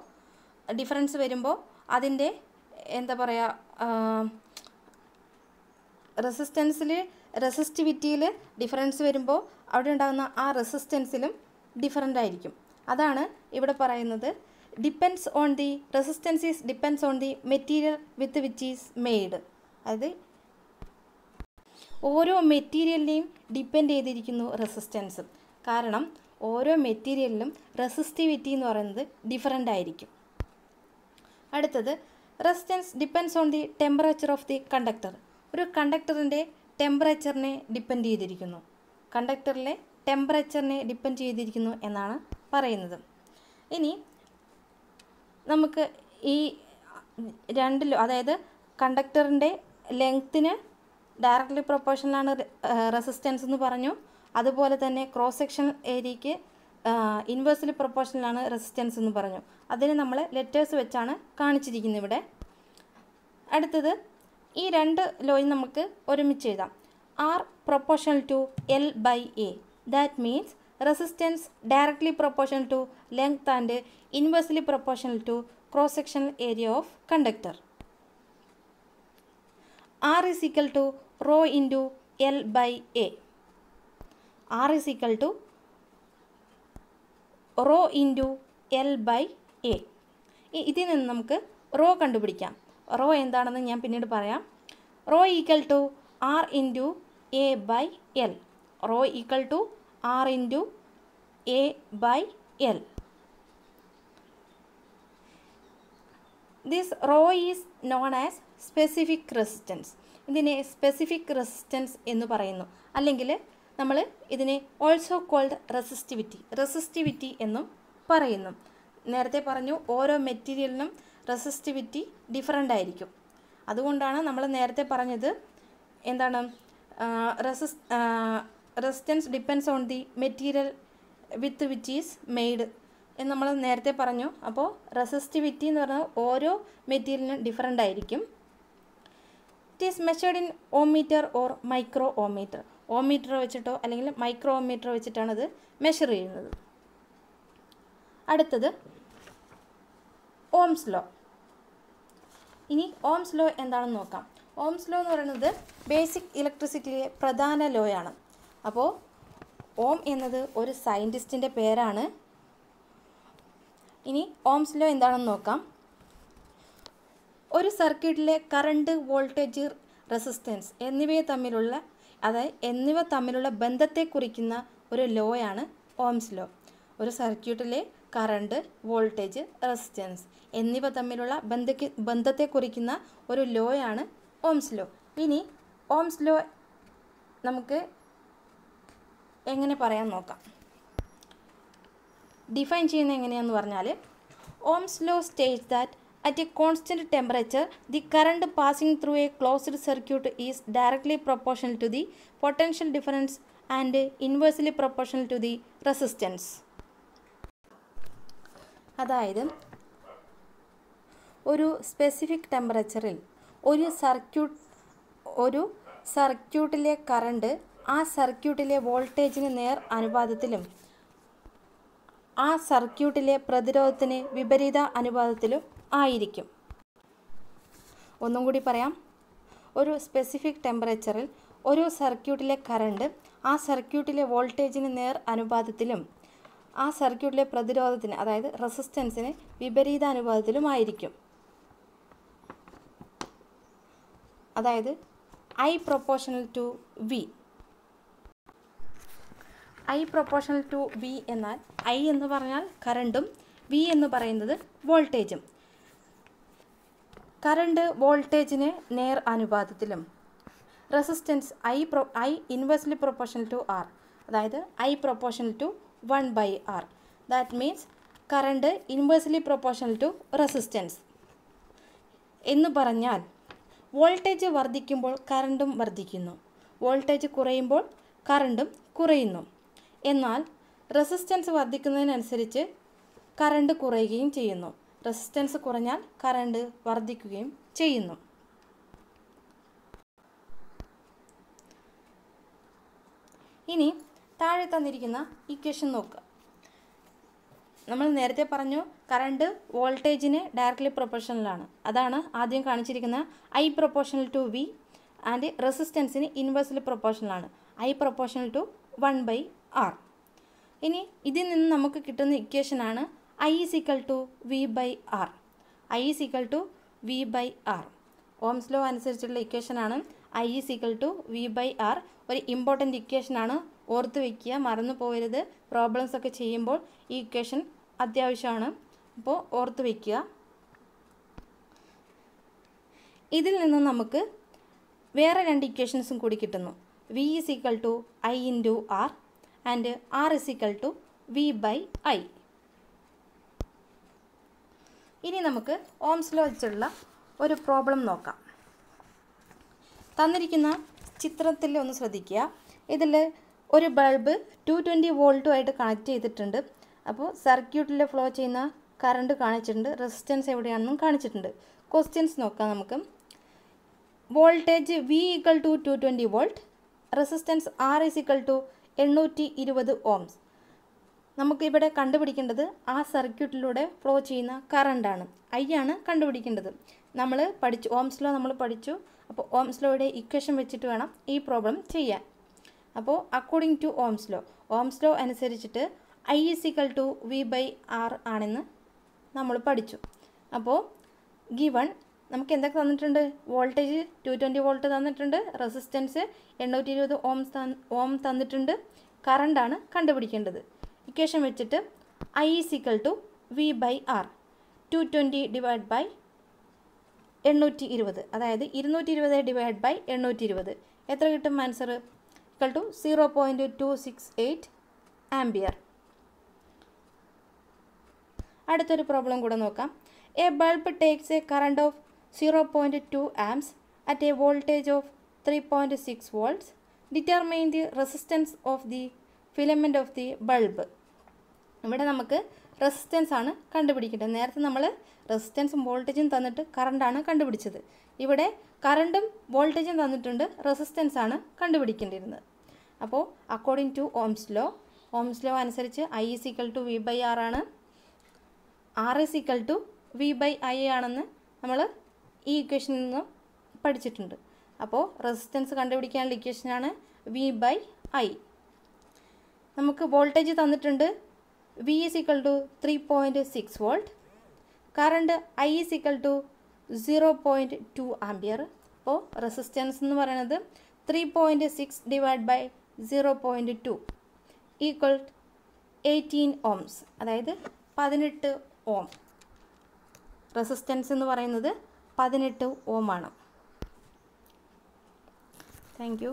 ഡിഫറൻസ് വരുമ്പോൾ അതിന്റെ എന്താ പറയുക റെസിസ്റ്റൻസിൽ റെസിസ്റ്റിവിറ്റിയിൽ ഡിഫറൻസ് വരുമ്പോൾ അവിടെ ഉണ്ടാകുന്ന ആ റെസിസ്റ്റൻസിലും ഡിഫറന്റ് ആയിരിക്കും. അതാണ് ഇവിടെ പറയുന്നത്. Depends on the resistance is depends on the material with which is made അതായത് ഓരോ മെറ്റീരിയലിനെയും ഡിപ്പെൻഡ് ചെയ്തിരിക്കുന്നു റെസിസ്റ്റൻസ് കാരണം ഓരോ മെറ്റീരിയലിലും റെസിസ്റ്റിവിറ്റി എന്ന് പറയുന്നത് ഡിഫറന്റ് ആയിരിക്കും. അടുത്തത് resistance depends on the temperature of the conductor ഒരു കണ്ടക്ടറിന്റെ ടെമ്പറേച്ചറിനെ ഡിപ്പെൻഡ് ചെയ്തിരിക്കുന്നു. കണ്ടക്ടറിലെ ടെമ്പറേച്ചറിനെ ഡിപ്പെൻഡ് ചെയ്തിരിക്കുന്നു എന്നാണ് പറയുന്നത്. ഇനി നമുക്ക് ഈ രണ്ടിലും അതായത് കണ്ടക്ടറിന്റെ ലെങ്ത്തിന് ഡയറക്റ്റ്ലി പ്രൊപ്പോർഷനിലാണ് റെസിസ്റ്റൻസ് എന്ന് പറഞ്ഞു. അതുപോലെ തന്നെ ക്രോസ് സെക്ഷൻ ഏരിയയ്ക്ക് ഇൻവേഴ്സിൽ പ്രൊപ്പോർഷനിലാണ് റെസിസ്റ്റൻസ് എന്ന് പറഞ്ഞു. അതിന് നമ്മൾ ലെറ്റേഴ്സ് വെച്ചാണ് കാണിച്ചിരിക്കുന്നത് ഇവിടെ. അടുത്തത് ഈ രണ്ട് ലോയും നമുക്ക് ഒരുമിച്ച് എഴുതാം. R proportional to L by A that means resistance directly proportional to length and inversely proportional to cross section area of conductor R is equal to rho into L by A. R is equal to rho into L by A ഇതിൽ നിന്ന് നമുക്ക് റോ കണ്ടുപിടിക്കാം. റോ എന്താണെന്ന് ഞാൻ പിന്നീട് പറയാം. Rho equal to R into A by L rho equal to R into A by L this rho is known as specific resistance ഇതിനെ സ്പെസിഫിക് റെസിസ്റ്റൻസ് എന്ന് പറയുന്നു. അല്ലെങ്കിൽ നമ്മൾ ഇതിനെ ഓൾസോ കോൾഡ് റെസിസ്റ്റിവിറ്റി റെസിസ്റ്റിവിറ്റി എന്നും പറയുന്നു. നേരത്തെ പറഞ്ഞു ഓരോ മെറ്റീരിയലിനും റെസിസ്റ്റിവിറ്റി ഡിഫറന്റ് ആയിരിക്കും. അതുകൊണ്ടാണ് നമ്മൾ നേരത്തെ പറഞ്ഞത് എന്താണ്? റെസിസ് resistance depends on the material with which is made എന്ന് നമ്മൾ നേരത്തെ പറഞ്ഞു. അപ്പോൾ റെസിസ്റ്റിവിറ്റി എന്ന് പറഞ്ഞാൽ ഓരോ മെറ്റീരിയലിനും ഡിഫറന്റ് ആയിരിക്കും. It is measured in ohmmeter or micro ohmmeter ohmmeter വെച്ചിട്ടോ അല്ലെങ്കിൽ മൈക്രോ ഓമീറ്റർ വെച്ചിട്ടാണ് ഇത് മെഷർ ചെയ്യുന്നത്. അടുത്തത് ഓംസ് ലോ. ഇനി ഓംസ് ലോ എന്താണെന്ന് നോക്കാം. ഓംസ് ലോ എന്ന് പറയുന്നത് ബേസിക് ഇലക്ട്രിസിറ്റിയിലെ പ്രധാന ലോയാണ് അപ്പോൾ ഓം എന്നത് ഒരു സയന്റിസ്റ്റിന്റെ പേരാണ്. ഇനി ഓംസ് ലോ എന്താണെന്ന് നോക്കാം. ഒരു സർക്യൂട്ടിലെ കറണ്ട് വോൾട്ടേജ് റെസിസ്റ്റൻസ് എന്നിവയെ തമ്മിലുള്ള അതായത് എന്നിവ തമ്മിലുള്ള ബന്ധത്തെ കുറിക്കുന്ന ഒരു ലോ ആണ് ഓംസ് ലോ. ഒരു സർക്യൂട്ടിലെ കറണ്ട് വോൾട്ടേജ് റെസിസ്റ്റൻസ് എന്നിവ തമ്മിലുള്ള ബന്ധക്ക് ബന്ധത്തെ കുറിക്കുന്ന ഒരു ലോ ആണ് ഓംസ് ലോ. ഇനി ഓംസ് ലോ നമുക്ക് എങ്ങനെ പറയാൻ നോക്കാം? ഡിഫൈൻ ചെയ്യുന്നത് എങ്ങനെയാണെന്ന് പറഞ്ഞാൽ ohm's law state that at a constant temperature the current passing through a closed circuit is directly proportional to the potential difference and inversely proportional to the resistance അതായത് ഒരു സ്പെസിഫിക് ടെമ്പറേച്ചറിൽ ഒരു സർക്യൂട്ട് ഒരു സർക്യൂട്ടിലെ കറണ്ട് ആ സർക്യൂട്ടിലെ വോൾട്ടേജിന് നേർ അനുപാതത്തിലും ആ സർക്യൂട്ടിലെ പ്രതിരോധത്തിന് വിപരീത അനുപാതത്തിലും ആയിരിക്കും. ഒന്നും കൂടി പറയാം. ഒരു സ്പെസിഫിക് ടെമ്പറേച്ചറിൽ ഒരു സർക്യൂട്ടിലെ കറണ്ട് ആ സർക്യൂട്ടിലെ വോൾട്ടേജിന് നേർ അനുപാതത്തിലും ആ സർക്യൂട്ടിലെ പ്രതിരോധത്തിന് അതായത് റെസിസ്റ്റൻസിന് വിപരീത അനുപാതത്തിലുമായിരിക്കും അതായത് I proportional to V I proportional to V എന്നാൽ ഐ എന്ന് പറഞ്ഞാൽ കറണ്ടും വി എന്ന് പറയുന്നത് വോൾട്ടേജും കറണ്ട് വോൾട്ടേജിന് നേർ അനുപാതത്തിലും. Resistance I pro I inversely proportional to R അതായത് I proportional to one by R that means current inversely proportional to resistance എന്ന് പറഞ്ഞാൽ വോൾട്ടേജ് വർദ്ധിക്കുമ്പോൾ കറണ്ടും വർദ്ധിക്കുന്നു. വോൾട്ടേജ് കുറയുമ്പോൾ കറണ്ടും കുറയുന്നു. എന്നാൽ റെസിസ്റ്റൻസ് വർദ്ധിക്കുന്നതിനനുസരിച്ച് കറണ്ട് കുറയുകയും ചെയ്യുന്നു. റെസിസ്റ്റൻസ് കുറഞ്ഞാൽ കറണ്ട് വർദ്ധിക്കുകയും ചെയ്യുന്നു. ഇനി താഴെ തന്നിരിക്കുന്ന ഇക്വേഷൻ നോക്കുക. നമ്മൾ നേരത്തെ പറഞ്ഞു കറണ്ട് വോൾട്ടേജിന് ഡയറക്റ്റ്ലി പ്രൊപ്പോർഷണലാണ് അതാണ് ആദ്യം കാണിച്ചിരിക്കുന്ന I proportional to V and റെസിസ്റ്റൻസിന് ഇൻവേഴ്സിൽ പ്രൊപ്പോർഷണലാണ് I proportional to one by R ഇനി ഇതിൽ നിന്ന് നമുക്ക് കിട്ടുന്ന ഇക്വേഷനാണ് I is equal to V by R I is equal to V by R ohm's law അനുസരിച്ചുള്ള ഇക്വേഷനാണ് I is equal to V by R ഒരു ഇമ്പോർട്ടന്റ് ഇക്വേഷനാണ് ഓർത്ത് വയ്ക്കുക മറന്നു പോകരുത്. പ്രോബ്ലംസ് ഒക്കെ ചെയ്യുമ്പോൾ ഈ ഇക്വേഷൻ അത്യാവശ്യമാണ്. അപ്പോൾ ഓർത്ത് വയ്ക്കുക ഇതിൽ നിന്ന് നമുക്ക് വേറെ രണ്ട് ഇക്വേഷൻസും കൂടി കിട്ടുന്നു. V is equal to I into R and R is equal to V by I ഇനി നമുക്ക് ഓംസ് ലോ വെച്ചുള്ള ഒരു പ്രോബ്ലം നോക്കാം. തന്നിരിക്കുന്ന ചിത്രത്തിൽ ഒന്ന് ശ്രദ്ധിക്കുക. ഇതിൽ ഒരു ബൾബ് ടു ട്വന്റി വോൾട്ടുമായിട്ട് കണക്ട് ചെയ്തിട്ടുണ്ട്. അപ്പോൾ സർക്യൂട്ടിൽ ഫ്ലോ ചെയ്യുന്ന കറണ്ട് കാണിച്ചിട്ടുണ്ട്. റെസിസ്റ്റൻസ് എവിടെയാണെന്നും കാണിച്ചിട്ടുണ്ട്. ക്വസ്റ്റ്യൻസ് നോക്കാം നമുക്ക്. Voltage V equal to two twenty volt resistance R is equal to എണ്ണൂറ്റി ഇരുപത് ഓംസ്. നമുക്കിവിടെ കണ്ടുപിടിക്കേണ്ടത് ആ സർക്യൂട്ടിലൂടെ ഫ്ലോ ചെയ്യുന്ന കറണ്ടാണ് ഐ ആണ് കണ്ടുപിടിക്കേണ്ടത്. നമ്മൾ പഠിച്ചു ഓംസ് ലോ നമ്മൾ പഠിച്ചു. അപ്പോൾ ഓംസ് ലോയുടെ ഇക്വേഷൻ വെച്ചിട്ട് വേണം ഈ പ്രോബ്ലം ചെയ്യാൻ. അപ്പോൾ according to Ohm's law Ohm's law അനുസരിച്ചിട്ട് I is equal to V by R ആണെന്ന് നമ്മൾ പഠിച്ചു. അപ്പോൾ ഗിവൺ നമുക്ക് എന്തൊക്കെ തന്നിട്ടുണ്ട്? വോൾട്ടേജ് ടു ട്വന്റി വോൾട്ട് തന്നിട്ടുണ്ട്. റെസിസ്റ്റൻസ് എണ്ണൂറ്റി ഇരുപത് ഓം ഓം തന്നിട്ടുണ്ട്. കറണ്ടാണ് കണ്ടുപിടിക്കേണ്ടത്. ഇക്വേഷൻ വെച്ചിട്ട് I is equal to V by R two twenty divide by എണ്ണൂറ്റി ഇരുപത് അതായത് ഇരുന്നൂറ്റി ഇരുപത് ഡിവൈഡ് ബൈ എണ്ണൂറ്റി ഇരുപത് എത്ര കിട്ടും answer equal to zero point two six eight ampere അടുത്തൊരു പ്രോബ്ലം കൂടെ നോക്കാം. A bulb takes a current of zero point two amps at a voltage of three point six volts determine the resistance of the filament of the bulb ഇവിടെ നമുക്ക് റെസിസ്റ്റൻസ് ആണ് കണ്ടുപിടിക്കേണ്ടത്. നേരത്തെ നമ്മൾ റെസിസ്റ്റൻസും വോൾട്ടേജും തന്നിട്ട് കറണ്ടാണ് കണ്ടുപിടിച്ചത്. ഇവിടെ കറണ്ടും വോൾട്ടേജും തന്നിട്ടുണ്ട് റെസിസ്റ്റൻസ് ആണ് കണ്ടുപിടിക്കേണ്ടിയിരുന്നത്. അപ്പോൾ according to Ohm's law Ohm's law അനുസരിച്ച് I is equal to V by R ആണ്. R is equal to V by I ആണെന്ന് നമ്മൾ ഈ ഇക്വേഷനിൽ നിന്ന് പഠിച്ചിട്ടുണ്ട്. അപ്പോൾ റെസിസ്റ്റൻസ് കണ്ടുപിടിക്കാനുള്ള ഇക്വേഷനാണ് വി ബൈ ഐ നമുക്ക് വോൾട്ടേജ് തന്നിട്ടുണ്ട് V is equal to three point six volt current I is equal to zero point two ampere അപ്പോൾ റെസിസ്റ്റൻസ് എന്ന് പറയുന്നത് three point six divide by zero point two equal eighteen ohms അതായത് പതിനെട്ട് ഓം. റെസിസ്റ്റൻസ് എന്ന് പറയുന്നത് പതിനെട്ട് ഓം ആണ്. Thank you